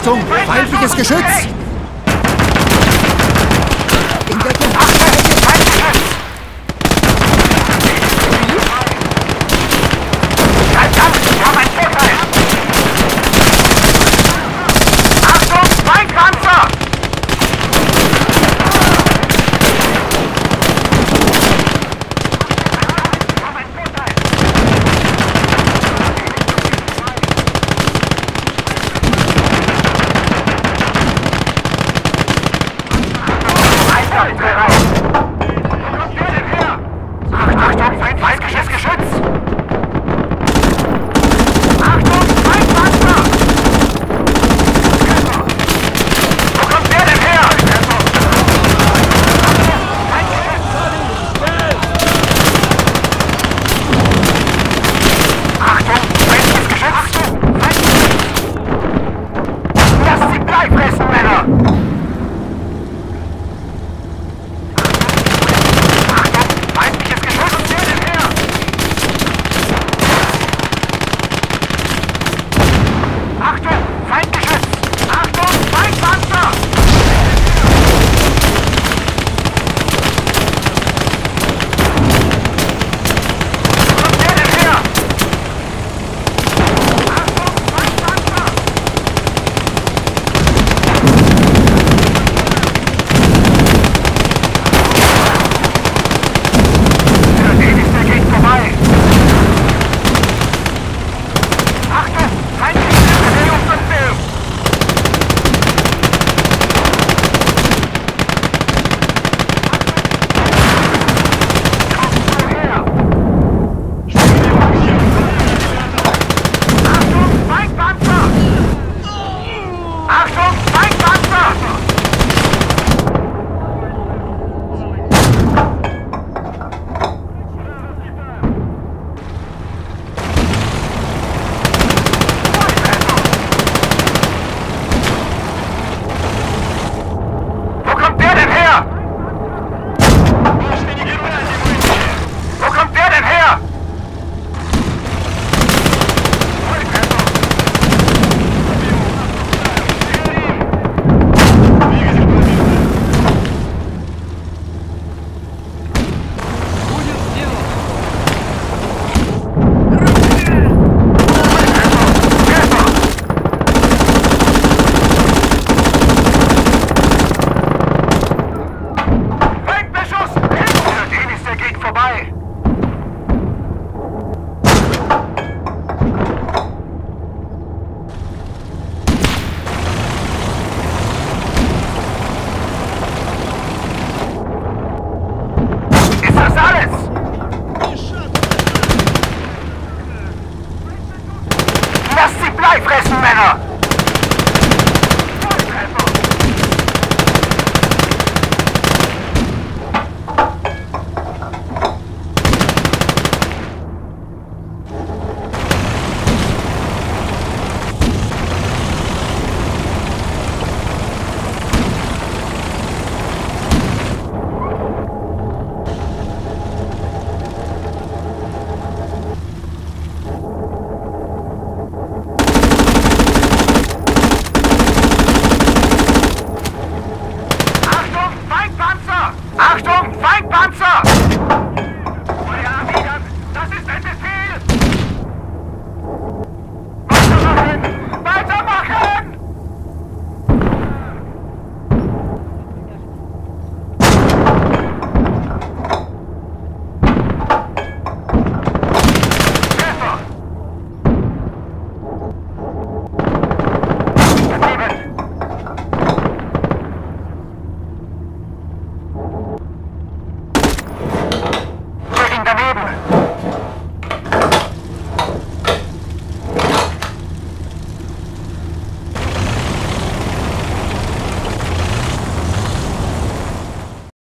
Achtung, feindliches Geschütz!